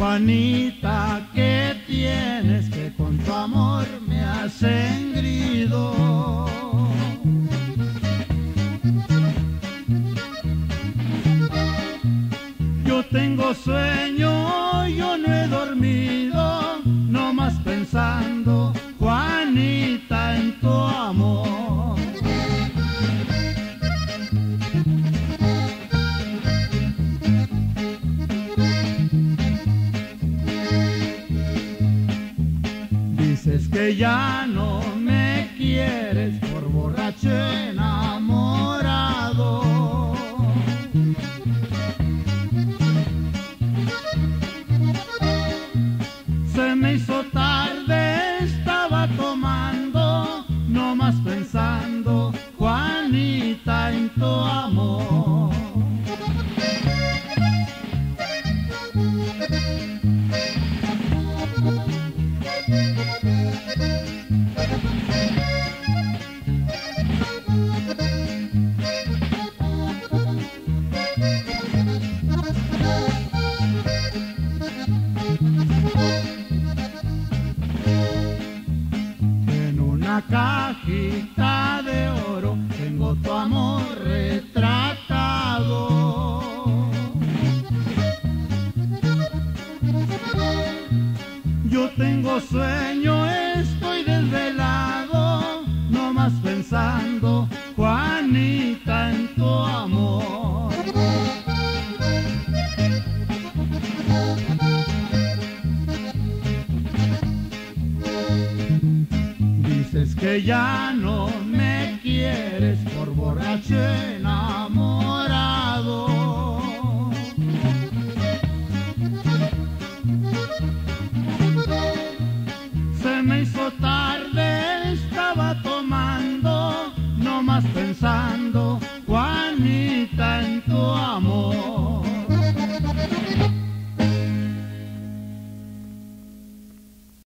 Juanita, ¿qué tienes que con tu amor me has engrido? Yo tengo sueño, Dices que ya no me quieres por borracho enamorado. Se me hizo tarde, estaba tomando, no más pensando, Juanita, en tu amor. Yo tengo sueño, estoy desvelado, no más pensando, Juanita, en tu amor. Dices que ya no me quieres por borracho me hizo tarde, estaba tomando, no más pensando.